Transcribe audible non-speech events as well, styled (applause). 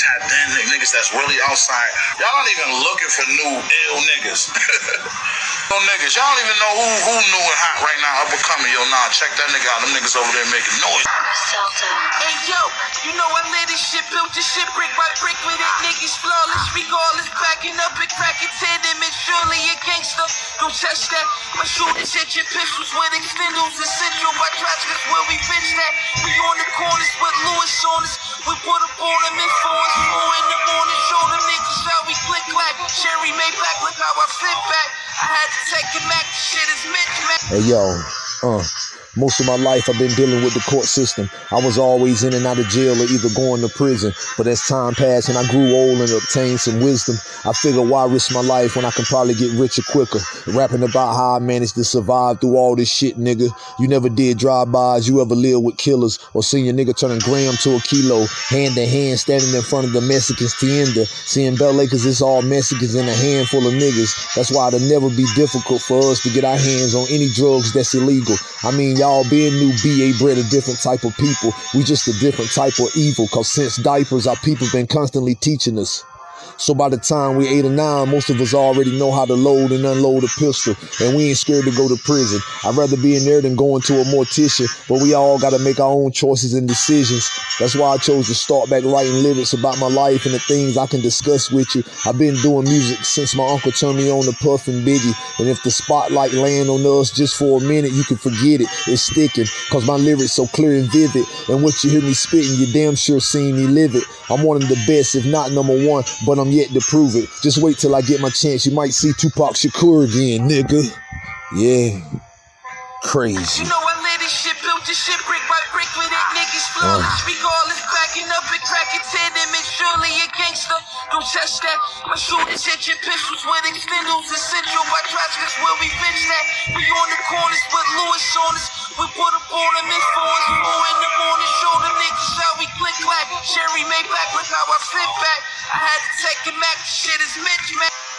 tapped in, niggas that's really outside. Y'all not even looking for new ill niggas. (laughs) no niggas. Y'all don't even know who who new and hot right now, up and coming. Yo, nah, check that nigga out. Them niggas over there making noise. Hey yo, you know I let this shit built this shit brick by brick with it. Niggas flawless, regardless, backing up and cracking tenement. Surely a gangster, don't touch that. My shooters hit your pistols with extendals essential. My trash is where we bitch that. Hey yo, uh, most of my life I've been dealing with the court system. I was always in and out of jail or either going to prison. But as time passed and I grew old and obtained some wisdom, I figured why risk my life when I can probably get richer quicker. Rapping about how I managed to survive through all this shit, nigga. You never did drive-bys, you ever lived with killers, or seen your nigga turning gram to a kilo, hand to hand, standing in front of the Mexicans tienda. Seeing Bell Lakers, it's all Mexicans and a handful of niggas. That's why it'll never be difficult for us to get our hands on any drugs that's illegal. I mean, y'all being new BA bred a different type of people. We just a different type of evil. Cause since diapers, our people been constantly teaching us. So by the time we eight or nine, most of us already know how to load and unload a pistol, and we ain't scared to go to prison. I'd rather be in there than going to a mortician, but we all got to make our own choices and decisions. That's why I chose to start back writing lyrics about my life and the things I can discuss with you. I've been doing music since my uncle turned me on to Puff and Biggie, and if the spotlight land on us just for a minute, you can forget it. It's sticking, cause my lyrics so clear and vivid, and what you hear me spitting, you damn sure seen me live it. I'm one of the best, if not number one, but I'm yet to prove it. Just wait till I get my chance. You might see Tupac Shakur again, nigga. Yeah. Crazy. You know I let this shit built this shit brick by brick with it. Niggas flawless, uh. regardless, backing up and cracking tenement. Surely a gangster, don't touch that. My shooters hit your pistols with extendals essential. My trash is where we bitch that. We on the corners with Lewis on us. We put up on them in phones. Four in the morning, show them niggas how we click clack. Cherry made back, look how I flip back. I had to take him back. Shit is Mitch, man.